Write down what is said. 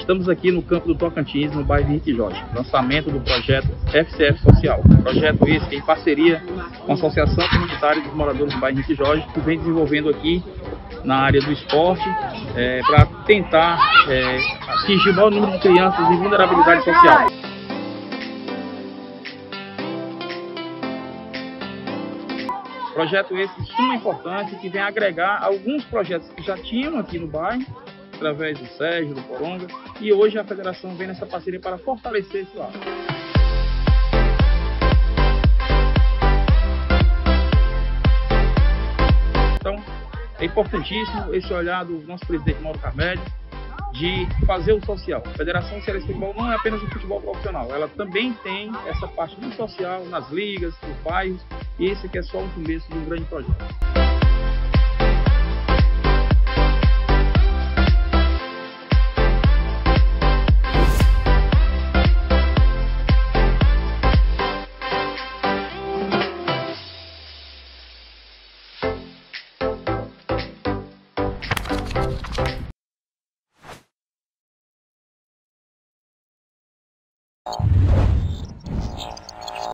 Estamos aqui no campo do Tocantins, no bairro Henrique Jorge, lançamento do projeto FCF Social. Projeto esse em parceria com a Associação Comunitária dos Moradores do bairro Henrique Jorge, que vem desenvolvendo aqui na área do esporte é, para tentar é, atingir o maior número de crianças em vulnerabilidade social. Projeto esse de suma importância que vem agregar alguns projetos que já tinham aqui no bairro, através do Sérgio, do Coronga, e hoje a federação vem nessa parceria para fortalecer esse lado. Então, é importantíssimo esse olhar do nosso presidente Mauro Carmelli, de fazer o social. A Federação Cearense de Futebol não é apenas o futebol profissional, ela também tem essa parte do social, nas ligas, nos bairros, e esse é só o começo de um grande projeto. you